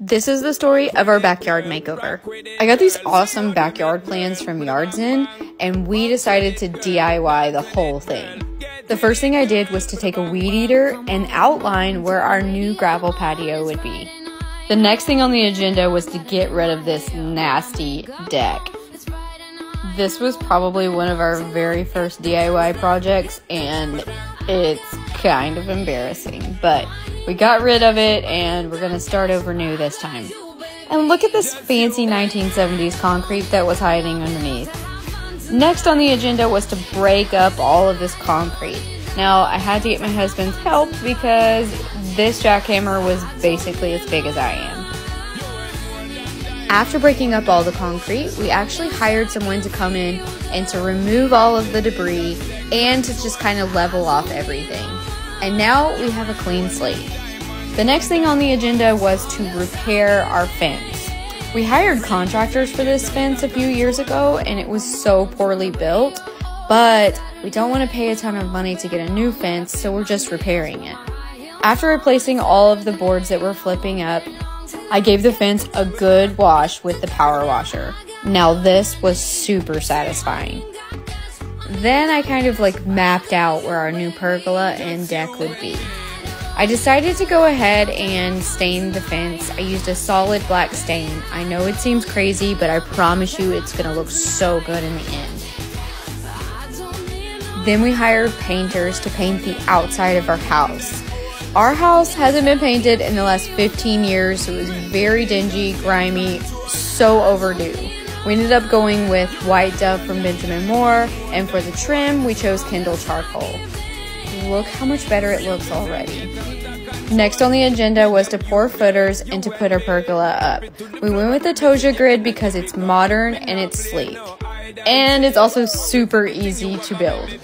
This is the story of our backyard makeover. I got these awesome backyard plans from Yardzen, and we decided to DIY the whole thing. The first thing I did was to take a weed eater and outline where our new gravel patio would be. The next thing on the agenda was to get rid of this nasty deck. This was probably one of our very first DIY projects, and it's kind of embarrassing, but we got rid of it and we're gonna start over new this time. And look at this fancy 1970s concrete that was hiding underneath. Next on the agenda was to break up all of this concrete. Now, I had to get my husband's help because this jackhammer was basically as big as I am. After breaking up all the concrete, we actually hired someone to come in and to remove all of the debris and to just kind of level off everything. And now we have a clean slate. The next thing on the agenda was to repair our fence. We hired contractors for this fence a few years ago and it was so poorly built, but we don't want to pay a ton of money to get a new fence, so we're just repairing it. After replacing all of the boards that were flipping up, I gave the fence a good wash with the power washer. Now this was super satisfying. Then I kind of like mapped out where our new pergola and deck would be. I decided to go ahead and stain the fence. I used a solid black stain. I know it seems crazy, but I promise you it's gonna look so good in the end. Then we hired painters to paint the outside of our house. Our house hasn't been painted in the last 15 years, so it was very dingy, grimy, so overdue. We ended up going with white Dove from Benjamin Moore, and for the trim, we chose Kendall Charcoal. Look how much better it looks already. Next on the agenda was to pour footers and to put our pergola up. We went with the Toja grid because it's modern and it's sleek. And it's also super easy to build.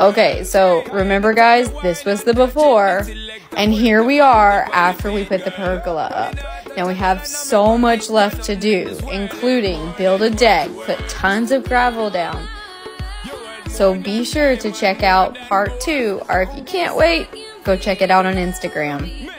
Okay, so remember guys, this was the before. And here we are after we put the pergola up. Now we have so much left to do, including build a deck, put tons of gravel down. So be sure to check out part two, or if you can't wait, go check it out on Instagram.